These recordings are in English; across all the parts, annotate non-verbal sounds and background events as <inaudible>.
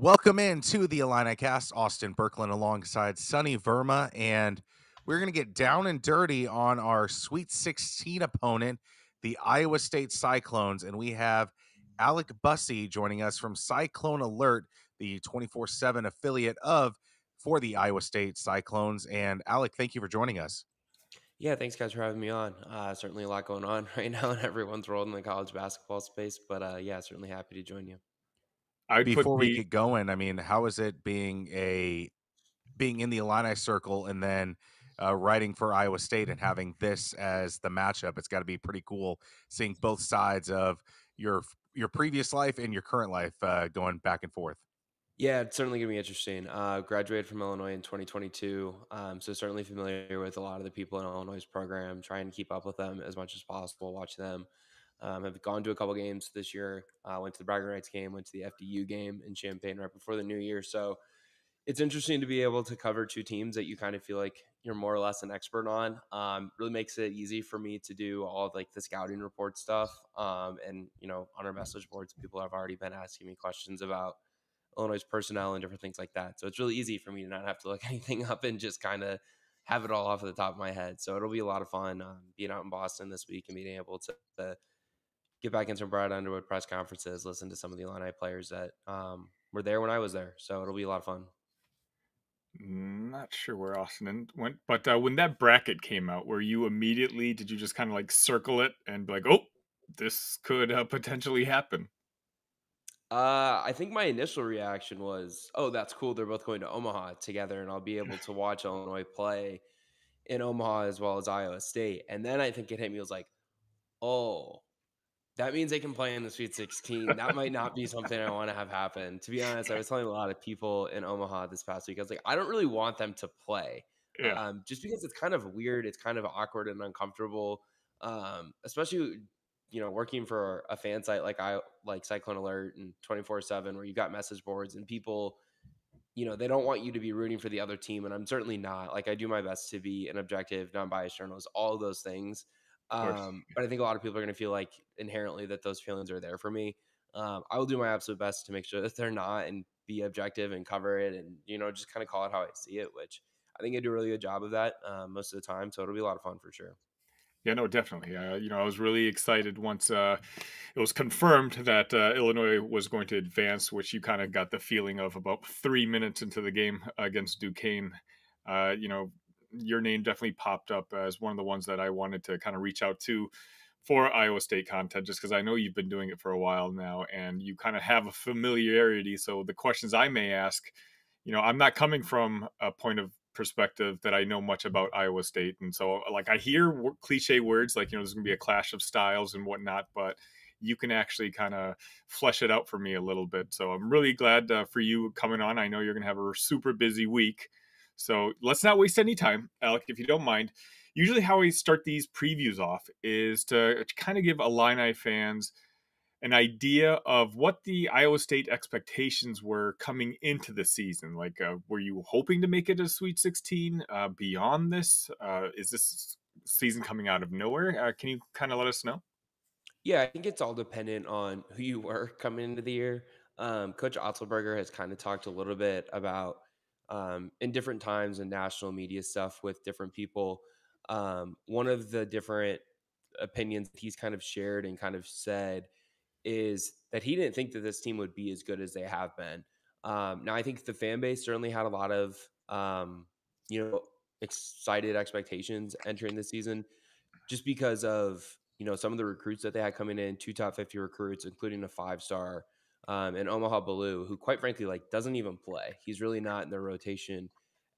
Welcome in to the Illini Cast, Austin Berkland alongside Sunny Verma, and we're going to get down and dirty on our Sweet 16 opponent, the Iowa State Cyclones, and we have Alec Busse joining us from Cyclone Alert, the 24/7 affiliate of for the Iowa State Cyclones. And Alec, thank you for joining us. Yeah, thanks guys for having me on. Uh, certainly a lot going on <laughs> right now in everyone's world in the college basketball space, but uh, yeah, certainly happy to join you. I Before we get going, I mean, how is it being a being in the Illini circle and then uh, writing for Iowa State and having this as the matchup? It's got to be pretty cool seeing both sides of your your previous life and your current life uh, going back and forth. Yeah, it's certainly going to be interesting. Uh, graduated from Illinois in 2022, um, so certainly familiar with a lot of the people in Illinois' program. Trying to keep up with them as much as possible, watch them um, I've gone to a couple games this year. Uh, went to the Bragging Rights game, went to the FDU game in Champaign right before the new year. So it's interesting to be able to cover two teams that you kind of feel like you're more or less an expert on. Um, really makes it easy for me to do all of like the scouting report stuff. Um, and you know, on our message boards, people have already been asking me questions about Illinois personnel and different things like that. So it's really easy for me to not have to look <laughs> anything up and just kind of have it all off of the top of my head. So it'll be a lot of fun um, being out in Boston this week and being able to, to get back in some Brad Underwood press conferences, listen to some of the Illini players that um, were there when I was there. So it'll be a lot of fun. Not sure where Austin went, but uh, when that bracket came out, were you immediately? Did you just kind of like circle it and be like, "Oh, this could uh, potentially happen"? Uh, I think my initial reaction was, "Oh, that's cool. They're both going to Omaha together, and I'll be able <laughs> to watch Illinois play in Omaha as well as Iowa State." And then I think it hit me was like, "Oh, that means they can play in the Sweet 16. That might not be something I want to have happen. To be honest, I <laughs> was telling a lot of people in Omaha this past week, I was like, I don't really want them to play. Yeah. Um, just because it's kind of weird, it's kind of awkward and uncomfortable. Um, especially, you know, working for a fan site like I like Cyclone Alert and 24-7 where you've got message boards and people, you know, they don't want you to be rooting for the other team. And I'm certainly not. Like I do my best to be an objective, non-biased journalist, all those things. Um, but I think a lot of people are going to feel like inherently that those feelings are there for me. Um, I will do my absolute best to make sure that they're not and be objective and cover it and, you know, just kind of call it how I see it, which I think I do a really good job of that um, most of the time. So it'll be a lot of fun for sure. Yeah, no, definitely. Uh, you know, I was really excited once uh, it was confirmed that uh, Illinois was going to advance, which you kind of got the feeling of about three minutes into the game against Duquesne. Uh, you know, your name definitely popped up as one of the ones that I wanted to kind of reach out to for Iowa State content, just because I know you've been doing it for a while now and you kind of have a familiarity. So the questions I may ask, you know, I'm not coming from a point of perspective that I know much about Iowa State, and so like I hear cliche words like you know there's going to be a clash of styles and whatnot, but you can actually kind of flesh it out for me a little bit. So I'm really glad uh, for you coming on. I know you're going to have a super busy week. So let's not waste any time, Alec, if you don't mind. Usually, how we start these previews off is to kind of give Illini fans an idea of what the Iowa State expectations were coming into the season. Like, uh, were you hoping to make it a Sweet 16 uh, beyond this? Uh, is this season coming out of nowhere? Uh, can you kind of let us know? Yeah, I think it's all dependent on who you were coming into the year. Um, Coach Otzelberger has kind of talked a little bit about um, in different times and national media stuff with different people. Um, one of the different opinions he's kind of shared and kind of said is that he didn't think that this team would be as good as they have been. Um, now, I think the fan base certainly had a lot of, um, you know, excited expectations entering the season just because of, you know, some of the recruits that they had coming in, two top 50 recruits, including a five star um, and Omaha Biliew, who quite frankly like doesn't even play. He's really not in their rotation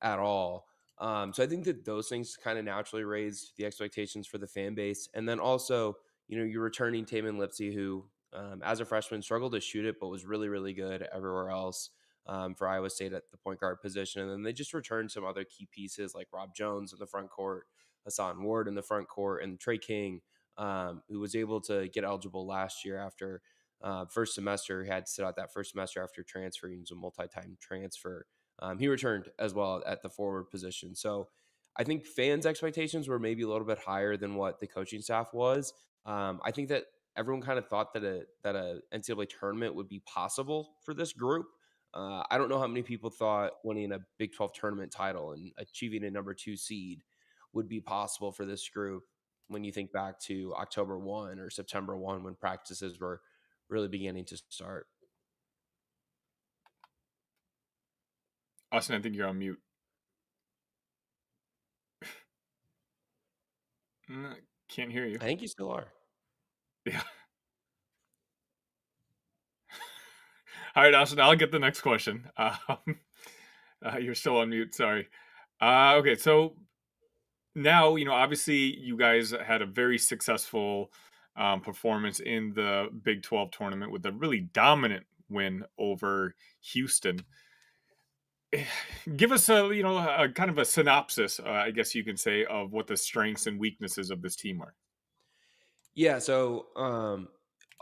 at all. Um, so I think that those things kind of naturally raised the expectations for the fan base, and then also you know you're returning Tamin Lipsey, who um, as a freshman struggled to shoot it, but was really really good everywhere else. Um, for Iowa State at the point guard position. And then they just returned some other key pieces like Rob Jones in the front court, Hason Ward in the front court, and Tre King, um, who was able to get eligible last year after uh, first semester. He had to sit out that first semester after transferring. He was a multi-time transfer. Um, he returned as well at the forward position. So I think fans' expectations were maybe a little bit higher than what the coaching staff was. Um, I think that everyone kind of thought that a that a NCAA tournament would be possible for this group. Uh, I don't know how many people thought winning a Big 12 tournament title and achieving a number two seed would be possible for this group when you think back to October 1 or September 1 when practices were really beginning to start. Austin, I think you're on mute. can't hear you. I think you still are. Yeah. <laughs> All right, Austin, I'll get the next question. <laughs> Um, uh, you're still on mute. Sorry. Uh, okay, so now, you know, obviously you guys had a very successful um, performance in the Big 12 tournament with a really dominant win over Houston. Give us a, you know, a kind of a synopsis, uh, I guess you can say, of what the strengths and weaknesses of this team are. Yeah, so um,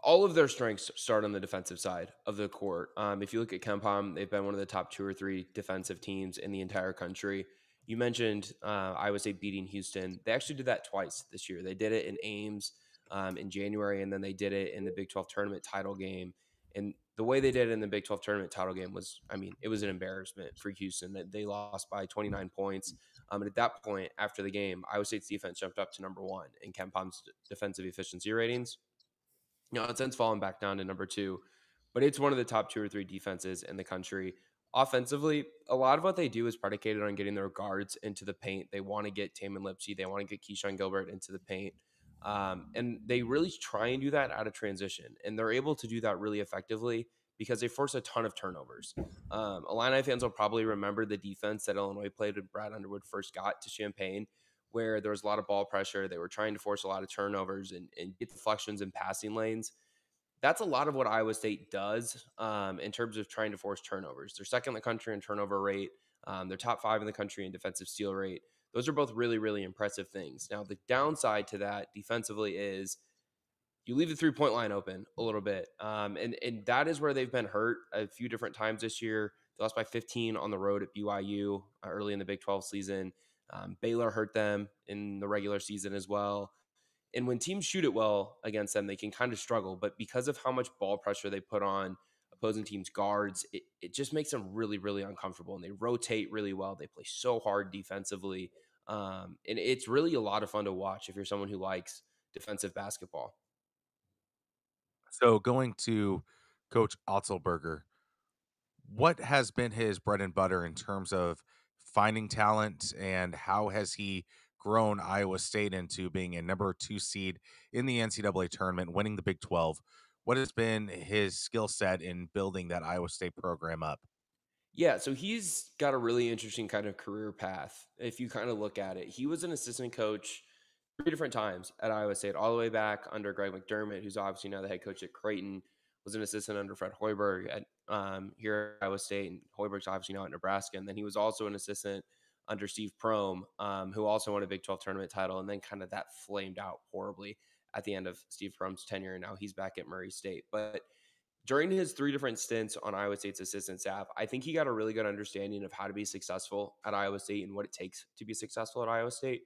all of their strengths start on the defensive side of the court. Um, if you look at KenPom, they've been one of the top two or three defensive teams in the entire country. You mentioned uh, Iowa State beating Houston. They actually did that twice this year. They did it in Ames um, in January, and then they did it in the Big 12 tournament title game. And the way they did it in the Big 12 tournament title game was, I mean, it was an embarrassment for Houston. that They lost by 29 points. Um, and at that point, after the game, Iowa State's defense jumped up to number one in KenPom's defensive efficiency ratings. You know, it's since fallen back down to number two, but it's one of the top two or three defenses in the country offensively, a lot of what they do is predicated on getting their guards into the paint. They want to get Tamin Lipsey, they want to get Keshon Gilbert into the paint. Um, and they really try and do that out of transition. And they're able to do that really effectively because they force a ton of turnovers. Um, Illini fans will probably remember the defense that Illinois played when Brad Underwood first got to Champaign, where there was a lot of ball pressure. They were trying to force a lot of turnovers and, and get deflections and passing lanes that's a lot of what Iowa State does um, in terms of trying to force turnovers. They're second in the country in turnover rate. Um, they're top five in the country in defensive steal rate. Those are both really, really impressive things. Now, the downside to that defensively is you leave the three point line open a little bit. Um, and, and that is where they've been hurt a few different times this year. They lost by 15 on the road at BYU uh, early in the Big 12 season. Um, Baylor hurt them in the regular season as well. And when teams shoot it well against them, they can kind of struggle. But because of how much ball pressure they put on opposing teams' guards, it, it just makes them really, really uncomfortable. And they rotate really well. They play so hard defensively. Um, and it's really a lot of fun to watch if you're someone who likes defensive basketball. So going to Coach Otzelberger, what has been his bread and butter in terms of finding talent and how has he grown Iowa State into being a number two seed in the NCAA tournament, winning the Big 12. What has been his skill set in building that Iowa State program up? Yeah, so he's got a really interesting kind of career path. If you kind of look at it, he was an assistant coach three different times at Iowa State, all the way back under Greg McDermott, who's obviously now the head coach at Creighton, was an assistant under Fred Hoiberg at um, here at Iowa State, and Hoiberg's obviously now at Nebraska. And then he was also an assistant under Steve Prohm, um, who also won a Big 12 tournament title. And then kind of that flamed out horribly at the end of Steve Prohm's tenure. And now he's back at Murray State. But during his three different stints on Iowa State's assistant staff, I think he got a really good understanding of how to be successful at Iowa State and what it takes to be successful at Iowa State,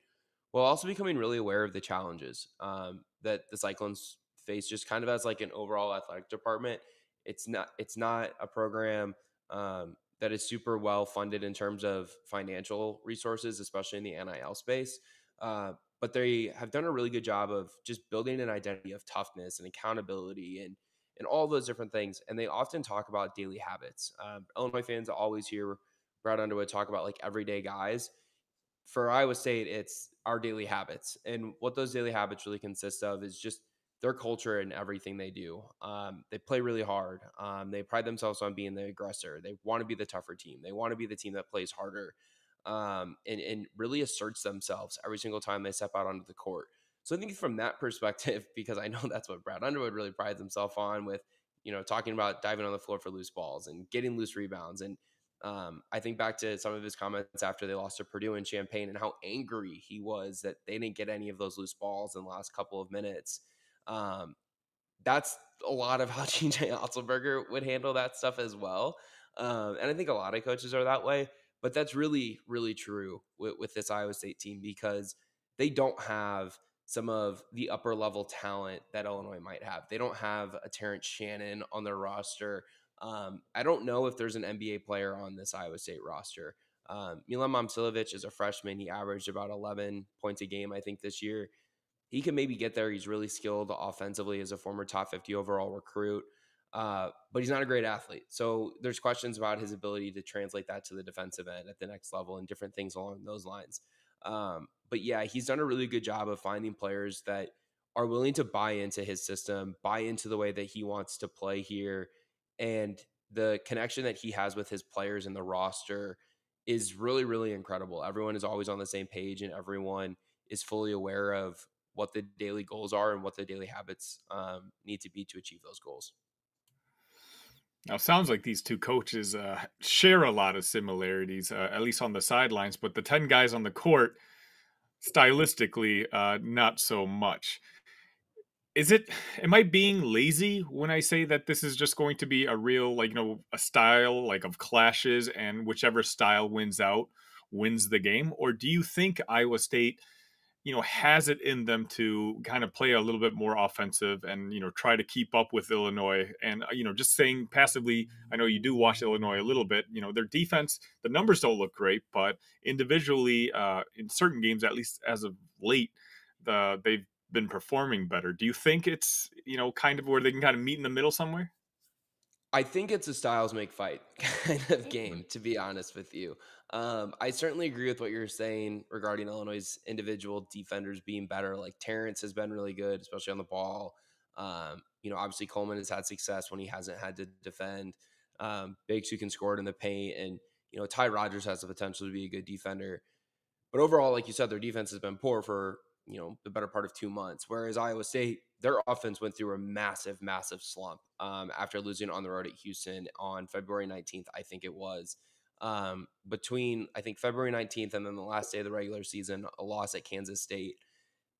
while also becoming really aware of the challenges um, that the Cyclones face, just kind of as like an overall athletic department. It's not it's not a program um, that is super well funded in terms of financial resources, especially in the NIL space. Uh, but they have done a really good job of just building an identity of toughness and accountability and and all those different things. And they often talk about daily habits. Um, Illinois fans always hear Brad Underwood talk about like everyday guys. For Iowa State, it's our daily habits, and what those daily habits really consist of is just their culture and everything they do. Um, they play really hard. Um, they pride themselves on being the aggressor. They want to be the tougher team. They want to be the team that plays harder um, and, and really asserts themselves every single time they step out onto the court. So I think from that perspective, <laughs> because I know that's what Brad Underwood really prides himself on with, you know, talking about diving on the floor for loose balls and getting loose rebounds. And um, I think back to some of his comments after they lost to Purdue in Champaign and how angry he was that they didn't get any of those loose balls in the last couple of minutes. Um, that's a lot of how <laughs> TJ Otzelberger would handle that stuff as well. Um, and I think a lot of coaches are that way. But that's really, really true with, with this Iowa State team because they don't have some of the upper level talent that Illinois might have. They don't have a Terrence Shannon on their roster. Um, I don't know if there's an NBA player on this Iowa State roster. Um, Milan Momcilovic is a freshman. He averaged about 11 points a game, I think, this year. He can maybe get there. He's really skilled offensively as a former top 50 overall recruit, uh, but he's not a great athlete. So there's questions about his ability to translate that to the defensive end at the next level and different things along those lines. Um, but yeah, he's done a really good job of finding players that are willing to buy into his system, buy into the way that he wants to play here, and the connection that he has with his players in the roster is really, really incredible. Everyone is always on the same page and everyone is fully aware of what the daily goals are and what the daily habits um, need to be to achieve those goals. Now, sounds like these two coaches uh, share a lot of similarities, uh, at least on the sidelines, but the 10 guys on the court, stylistically, uh, not so much. Is it am i being lazy when i say that this is just going to be a real like you know a style like of clashes and whichever style wins out wins the game? Or do you think iowa state you know has it in them to kind of play a little bit more offensive and you know try to keep up with illinois and uh, you know just saying passively i know you do watch illinois a little bit you know their defense the numbers don't look great but individually uh in certain games at least as of late the they've been performing better. Do you think it's, you know, kind of where they can kind of meet in the middle somewhere? I think it's a styles make fight <laughs> kind of game, to be honest with you. Um, I certainly agree with what you're saying regarding Illinois' individual defenders being better. Like Terrence has been really good, especially on the ball. Um, you know, obviously Coleman has had success when he hasn't had to defend. Um, Biggs who can score it in the paint, and you know Ty Rodgers has the potential to be a good defender. But overall, like you said, their defense has been poor for you know the better part of two months. Whereas Iowa State, their offense went through a massive, massive slump um, after losing on the road at Houston on February 19th, I think it was. Um, between I think February 19th and then the last day of the regular season, a loss at Kansas State.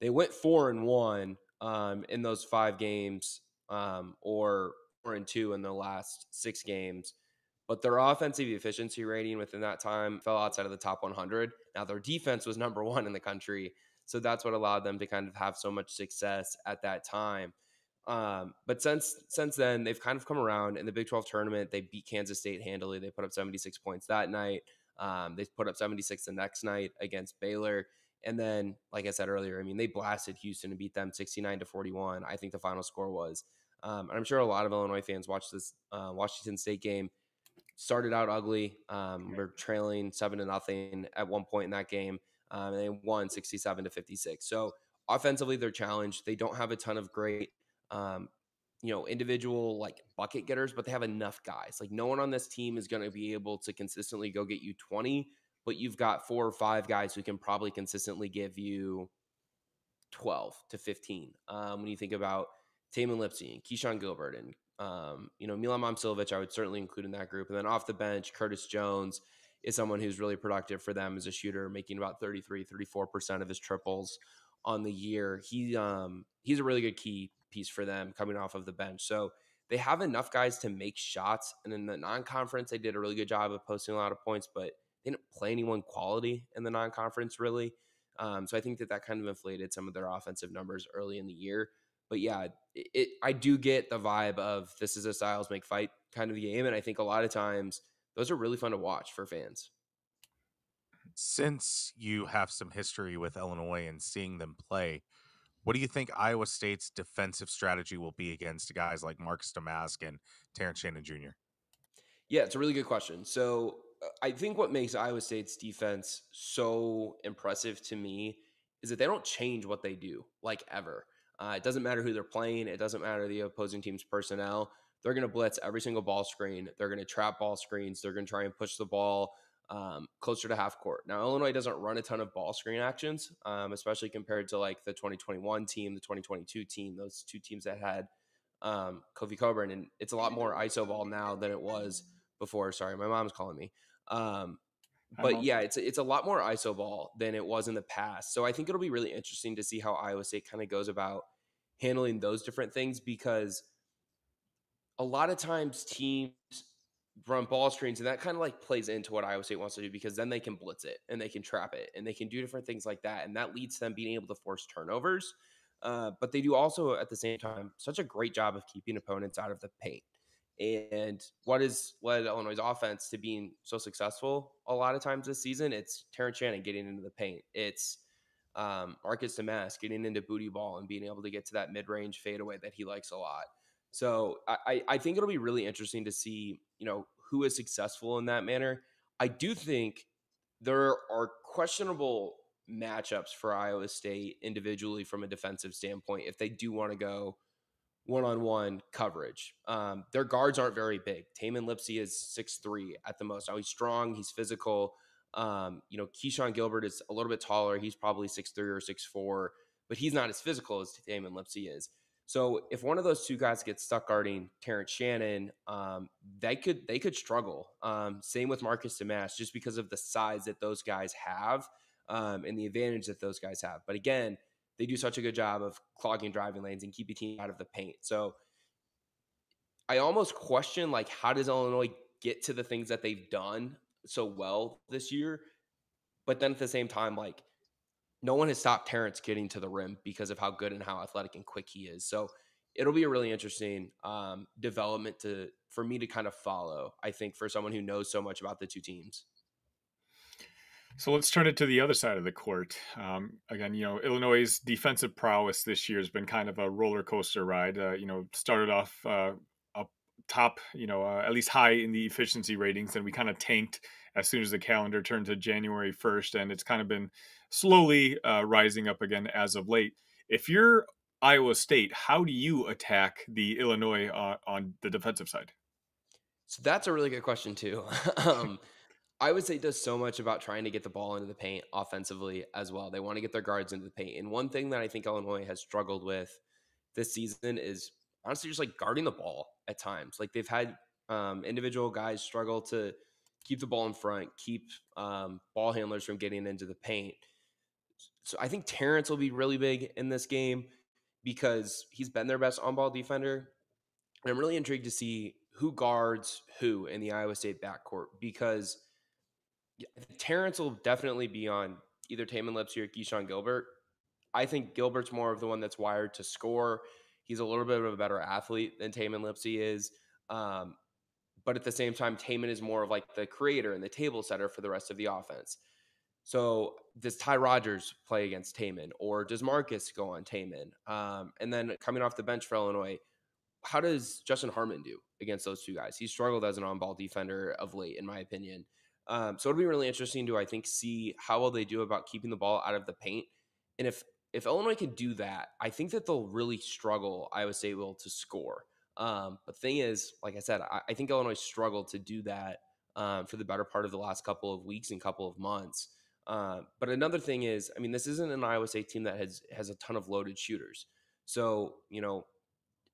They went four and one um, in those five games, um, or four and two in the last six games. But their offensive efficiency rating within that time fell outside of the top 100. Now their defense was number <laughs> one in the country. So that's what allowed them to kind of have so much success at that time. Um, but since since then, they've kind of come around in the Big 12 tournament. They beat Kansas State handily. They put up 76 points that night. Um, they put up 76 the next night against Baylor. And then, like I said earlier, I mean, they blasted Houston and beat them 69 to 41. I think the final score was. Um, and I'm sure a lot of Illinois fans watched this uh, Washington State game. Started out ugly. Um, we're trailing seven to nothing at one point in that game um, and they won 67 to 56. So offensively, they're challenged. They don't have a ton of great, um, you know, individual like bucket getters, but they have enough guys. Like no one on this team is going to be able to consistently go get you 20, but you've got four or five guys who can probably consistently give you 12 to 15. Um, when you think about Tamin Lipsey and Keshon Gilbert and um, you know, Milan Momcilovic, I would certainly include in that group. And then off the bench, Curtis Jones is someone who's really productive for them as a shooter, making about 33, 34% of his triples on the year. He um he's a really good key piece for them coming off of the bench. So they have enough guys to make shots. And in the non-conference, they did a really good job of posting a lot of points, but they didn't play anyone quality in the non-conference really. Um, so I think that that kind of inflated some of their offensive numbers early in the year. But yeah, it, it, I do get the vibe of this is a styles make fight kind of game, and I think a lot of times those are really fun to watch for fans. Since you have some history with Illinois and seeing them play, what do you think Iowa State's defensive strategy will be against guys like Marcus Domask and Terrence Shannon Jr.? Yeah, it's a really good question. So uh, I think what makes Iowa State's defense so impressive to me is that they don't change what they do like ever. Uh, it doesn't matter who they're playing. It doesn't matter the opposing team's personnel. They're going to blitz every single ball screen. They're going to trap ball screens. They're going to try and push the ball um, closer to half court. Now, Illinois doesn't run a ton of ball screen actions, um, especially compared to like the 2021 team, the 2022 team, those two teams that had um, Kofi Cockburn. And it's a lot more ISO ball now than it was before. Sorry, my mom's calling me. Um, but yeah, it's it's a lot more ISO ball than it was in the past. So I think it'll be really interesting to see how Iowa State kind of goes about handling those different things because a lot of times teams run ball screens and that kind of like plays into what Iowa State wants to do because then they can blitz it and they can trap it and they can do different things like that and that leads to them being able to force turnovers. Uh, but they do also at the same time such a great job of keeping opponents out of the paint. And what has led Illinois' offense to being so successful a lot of times this season? It's Terrence Shannon getting into the paint. It's um, Marcus Domask getting into booty ball and being able to get to that mid range fadeaway that he likes a lot. So I, I think it'll be really interesting to see, you know, who is successful in that manner. I do think there are questionable matchups for Iowa State individually from a defensive standpoint if they do want to go one on one coverage. Um, their guards aren't very big. Tamin Lipsey is six three at the most. Now he's strong, he's physical. Um, you know, Keshon Gilbert is a little bit taller. He's probably six three or six four, but he's not as physical as Tamin Lipsey is. So if one of those two guys gets stuck guarding Terrence Shannon, um, they could they could struggle. Um, same with Marcus Domask, just because of the size that those guys have um, and the advantage that those guys have. But again, they do such a good job of clogging driving lanes and keeping team out of the paint. So I almost question like how does Illinois get to the things that they've done so well this year? But then at the same time, like no one has stopped Terrence getting to the rim because of how good and how athletic and quick he is. So it'll be a really interesting um, development to for me to kind of follow. I think for someone who knows so much about the two teams. So let's turn it to the other side of the court. Um, again, you know, Illinois' defensive prowess this year has been kind of a roller coaster ride. Uh, you know, started off uh, up top, you know, uh, at least high in the efficiency ratings, and we kind of tanked as soon as the calendar turned to January 1st, and it's kind of been slowly uh, rising up again as of late. If you're Iowa State, how do you attack the Illinois uh, on the defensive side? So that's a really good question too. <laughs> um, I would say it does so much about trying to get the ball into the paint offensively as well. They want to get their guards into the paint. And one thing that I think Illinois has struggled with this season is honestly just like guarding the ball at times. Like they've had um, individual guys struggle to keep the ball in front, keep um, ball handlers from getting into the paint. So I think Terrence will be really big in this game because he's been their best on ball defender. And I'm really intrigued to see who guards who in the Iowa State backcourt because – Terrence will definitely be on either Tamin Lipsey or Keshon Gilbert. I think Gilbert's more of the one that's wired to score. He's a little bit of a better athlete than Tamin Lipsey is. Um, but at the same time, Tamin is more of like the creator and the table setter for the rest of the offense. So does Ty Rodgers play against Tamin or does Marcus go on Tamin? Um, and then coming off the bench for Illinois, how does Justin Harmon do against those two guys? He struggled as an on ball defender of late, in my opinion. Um, so it'll be really interesting to I think see how well they do about keeping the ball out of the paint, and if if Illinois can do that, I think that they'll really struggle. Iowa State will to score. Um, but the thing is, like I said, I, I think Illinois struggled to do that um, for the better part of the last couple of weeks and couple of months. Uh, but another thing is, I mean, this isn't an Iowa State team that has has a ton of loaded shooters. So you know,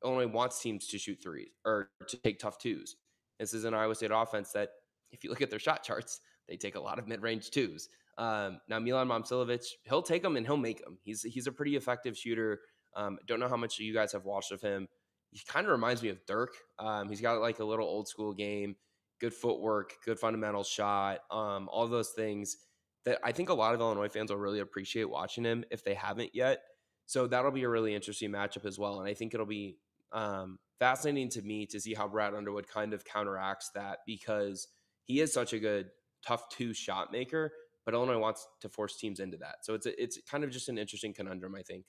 Illinois wants teams to shoot threes or to take tough twos. This is an Iowa State offense that if you look at their shot charts, they take a lot of mid range twos. Um, now Milan Momcilovic, he'll take them and he'll make them. He's he's a pretty effective shooter. Um, don't know how much you guys have watched of him. He kind of reminds me of Dirk. Um, he's got like a little old school game, good footwork, good fundamental shot, um, all those things that I think a lot of Illinois fans will really appreciate watching him if they haven't yet. So that'll be a really interesting matchup as well, and I think it'll be um, fascinating to me to see how Brad Underwood kind of counteracts that because he is such a good tough two shot maker, but Illinois wants to force teams into that. So it's a, it's kind of just an interesting conundrum, I think.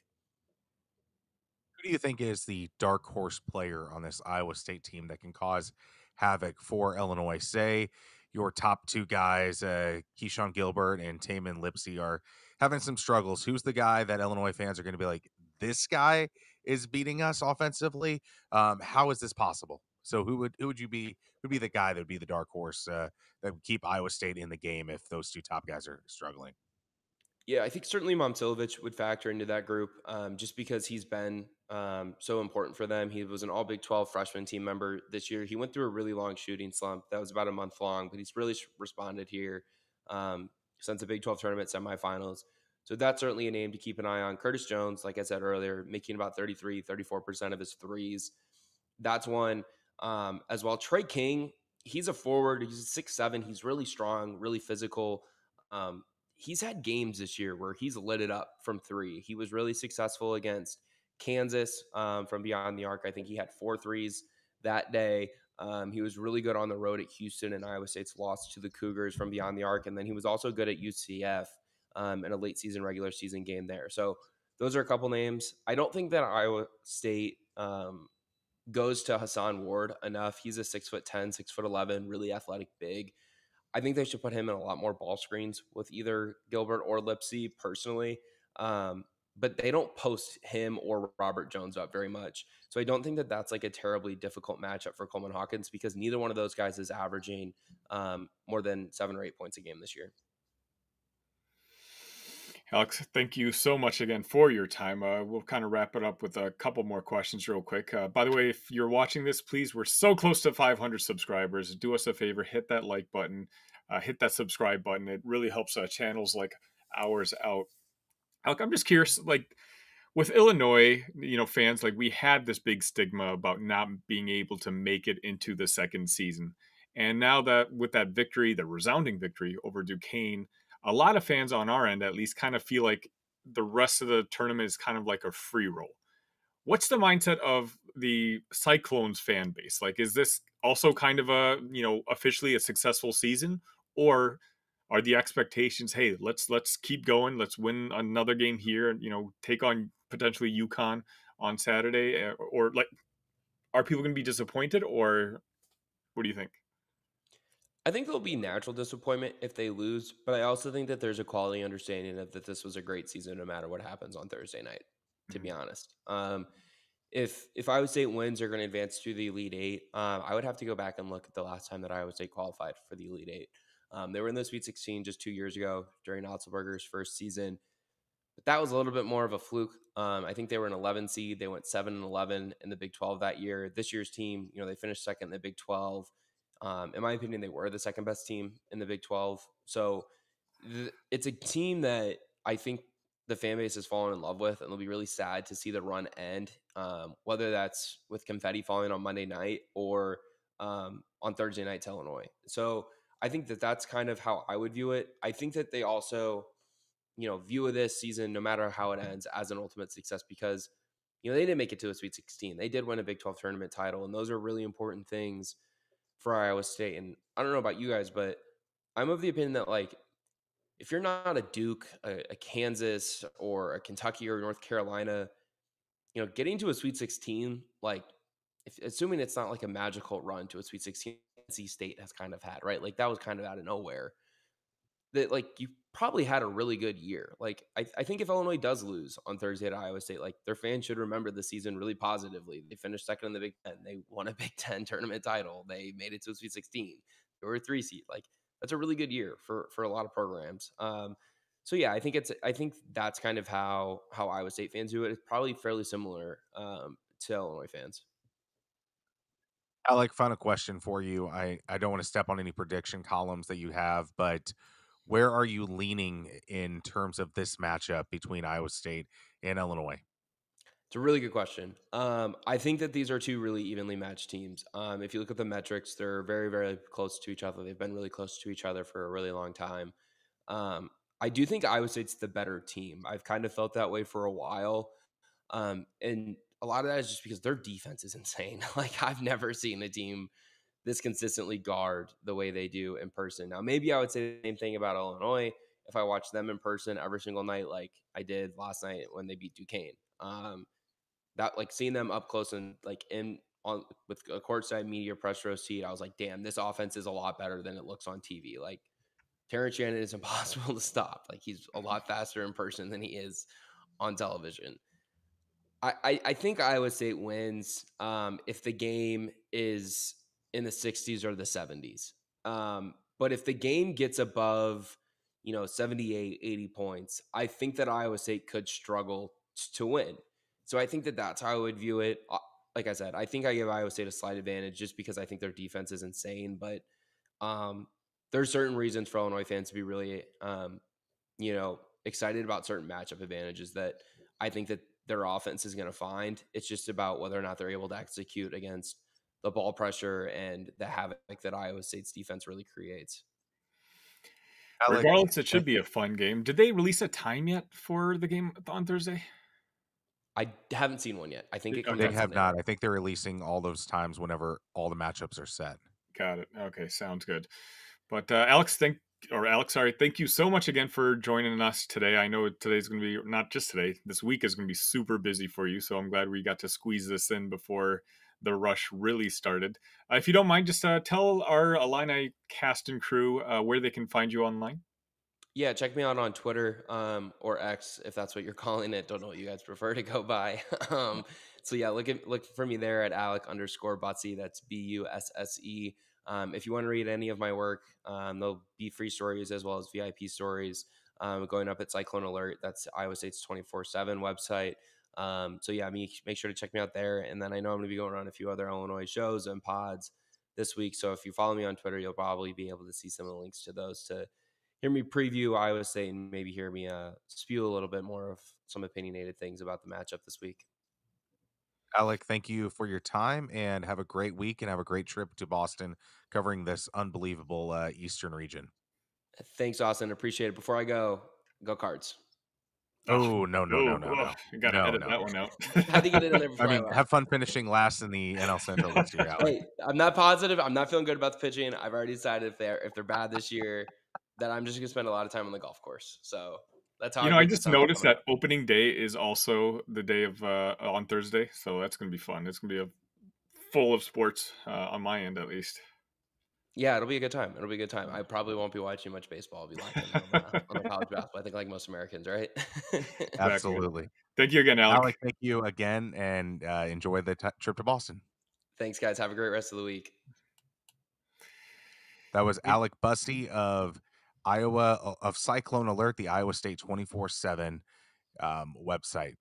Who do you think is the dark horse player on this Iowa State team that can cause havoc for Illinois? Say your top two guys, uh, Keshon Gilbert and Tamin Lipsey, are having some struggles. Who's the guy that Illinois fans are going to be like, this guy is beating us offensively? Um, how is this possible? So who would who would you be? Who'd be the guy that would be the dark horse uh, that would keep Iowa State in the game if those two top guys are struggling? Yeah, I think certainly Momcilovic would factor into that group um, just because he's been um, so important for them. He was an All Big 12 freshman team member this year. He went through a really long shooting slump that was about a month long, but he's really responded here um, since the Big 12 tournament semifinals. So that's certainly a name to keep an eye on. Curtis Jones, like I said earlier, making about 33, 34% of his threes. That's one um, as well. Tre King, he's a forward. He's six seven. He's really strong, really physical. Um, he's had games this year where he's lit it up from three. He was really successful against Kansas um, from beyond the arc. I think he had four threes that day. Um, he was really good on the road at Houston and Iowa State's loss to the Cougars from beyond the arc. And then he was also good at UCF um, in a late season, regular season game there. So those are a couple names. I don't think that Iowa State um, goes to Hason Ward enough. He's a six foot 10, six foot 11, really athletic, big. I think they should put him in a lot more ball screens with either Gilbert or Lipsey personally. Um, but they don't post him or Robert Jones up very much. So I don't think that that's like a terribly difficult matchup for Coleman Hawkins because neither one of those guys is averaging um, more than seven or eight points a game this year. Alex, thank you so much again for your time. Uh, we'll kind of wrap it up with a couple more questions, real quick. Uh, by the way, if you're watching this, please, we're so close to 500 subscribers. Do us a favor, hit that like button, uh, hit that subscribe button. It really helps uh, channels like ours out. Alex, I'm just curious, like with Illinois, you know, fans, like we had this big stigma about not being able to make it into the second season. And now that with that victory, the resounding victory over Duquesne, a lot of fans on our end at least kind of feel like the rest of the tournament is kind of like a free roll. What's the mindset of the Cyclones fan base? Like, is this also kind of a, you know, officially a successful season? Or are the expectations, hey, let's let's keep going, let's win another game here, and you know, take on potentially UConn on Saturday? Eh, or, or like are people gonna be disappointed or what do you think? I think there'll be natural disappointment if they lose, but I also think that there's a quality understanding of that this was a great season no matter what happens on Thursday night. To be mm-hmm. honest, um, if if Iowa State wins, they're going to advance to the Elite Eight. Um, I would have to go back and look at the last time that Iowa State qualified for the Elite Eight. Um, they were in the Sweet 16 just two years ago during Otzelberger's first season, but that was a little bit more of a fluke. Um, I think they were an 11 seed. They went seven and 11 in the Big 12 that year. This year's team, you know, they finished second in the Big 12. Um, in my opinion, they were the second best team in the Big 12. So th- it's a team that I think the fan base has fallen in love with, and they'll be really sad to see the run end, um, whether that's with confetti falling on Monday night or um, on Thursday night to Illinois. So I think that that's kind of how I would view it. I think that they also, you know, view this season, no matter how it ends, as an ultimate success because, you know, they didn't make it to a Sweet 16. They did win a Big 12 tournament title, and those are really important things for Iowa State. And I don't know about you guys, but I'm of the opinion that like if you're not a Duke, a, a, Kansas, or a Kentucky or North Carolina, you know, getting to a Sweet 16, like if, assuming it's not like a magical run to a Sweet 16, NC State has kind of had, right? Like that was kind of out of nowhere. That like you probably had a really good year. Like I, I think if Illinois does lose on Thursday at Iowa State, like their fans should remember the season really positively. They finished second in the Big Ten. They won a <laughs> Big Ten tournament title. They made it to a Sweet 16. They were a three seed. Like that's a really good year for for a lot of programs. Um, so yeah, I think it's I think that's kind of how how Iowa State fans do it. It's probably fairly similar um, to Illinois fans. Alec, final question for you. I, I don't want to step on any prediction columns that you have, but where are you leaning in terms of this matchup between Iowa State and Illinois? It's a really good question. Um, I think that these are two really evenly matched teams. Um, if you look at the metrics, they're very, very close to each other. They've been really close to each other for a really long time. Um, I do think Iowa State's the better team. I've kind of felt that way for a while. Um, and a lot of that is just because their defense is insane. <laughs> like I've never seen a team this consistently guard the way they do in person. Now, maybe I would say the same thing about Illinois if I watched them in person every single night, like I did last night when they beat Duquesne. Um, that like seeing them up close and like in on with a courtside media press row seat, I was like, damn, this offense is a lot better than it looks on TV. Like Terrence Shannon is <laughs> impossible to stop. Like he's a lot faster in person than he is on television. I, I, think Iowa State wins um, if the game is in the 60s or the 70s. Um, but if the game gets above, you know, 78, 80 points, I think that Iowa State could struggle to win. So I think that that's how I would view it. Uh, like I said, I think I give Iowa State a slight advantage just because I think their defense is insane. But um, there's certain reasons for Illinois fans to be really, um, you know, excited about certain matchup advantages that I think that their offense is going to find. It's just about whether or not they're able to execute against the ball pressure and the havoc that Iowa State's defense really creates. Regardless, it should be a fun game. Did they release a time yet for the game on Thursday? I haven't seen one yet. I think it comes They have not. I think they're releasing all those times whenever all the matchups are set. Got it. Okay, sounds good. But uh, Alex, thank or Alex, sorry, thank you so much again for joining us today. I know today's going to be not just today. This week is going to be super busy for you, so I'm glad we got to squeeze this in before the rush really started. Uh, if you don't mind, just uh, tell our Illini cast and crew uh, where they can find you online. Yeah, check me out on Twitter um, or X if that's what you're calling it. Don't know what you guys prefer to go by. <laughs> um, so yeah, look at look for me there at Alec underscore Busse. That's B U S S E. Um, if you want to read any of my work, um, there'll be free stories as well as VIP stories um, going up at Cyclone Alert. That's Iowa State's 24 7 website. Um, so, yeah, me, make sure to check me out there. And then I know I'm going to be going on a few other Illinois shows and pods this week. So, if you follow me on Twitter, you'll probably be able to see some of the links to those to hear me preview Iowa State and maybe hear me uh, spew a little bit more of some opinionated things about the matchup this week. Alec, thank you for your time and have a great week and have a great trip to Boston covering this unbelievable uh, Eastern region. Thanks, Austin. Appreciate it. Before I go, go cards. Oh, <laughs> no, no, no, no, no. You got to No, edit no. that one out. <laughs> Had to get it in there <laughs> I before I, mean, left. have fun finishing last in the NL Central this year, Alec. Hey, I'm not positive. I'm not feeling good about the pitching. I've already decided if they're if they're bad this year, that I'm just gonna spend a lot of time on the golf course. So that's how you know, I just noticed coming that opening day is also the day of uh, on Thursday, so that's going to be fun. It's going to be a full of sports uh, on my end, at least. Yeah, it'll be a good time. It'll be a good time. I probably won't be watching much baseball. I'll be locked in on the, on the college <laughs> basketball. I think like most Americans, right? <laughs> Absolutely. Thank you again, Alec. Alec, thank you again and uh, enjoy the t- trip to Boston. Thanks, guys. Have a great rest of the week. That was Alec Busse of Iowa of Cyclone Alert, the Iowa State 24 7 um, website.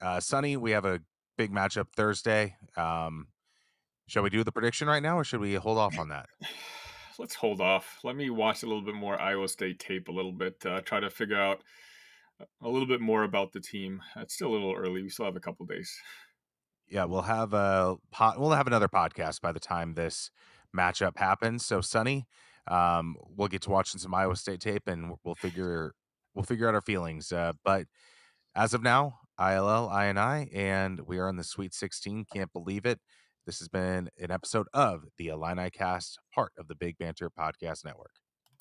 Uh, Sonny, we have a big matchup Thursday. Um, shall we do the prediction right now or should we hold off on that? <sighs> Let's hold off. Let me watch a little bit more Iowa State tape, a little bit, uh, try to figure out a little bit more about the team. It's still a little early. We still have a couple days. Yeah, we'll have a pot. We'll have another podcast by the time this matchup happens. So, Sonny, um, we'll get to watching some Iowa State tape, and we'll figure we'll figure out our feelings. Uh, but as of now, ILL, I and we are in the Sweet 16. Can't believe it. This has been an episode of the Illini Cast, part of the Big Banter Podcast Network.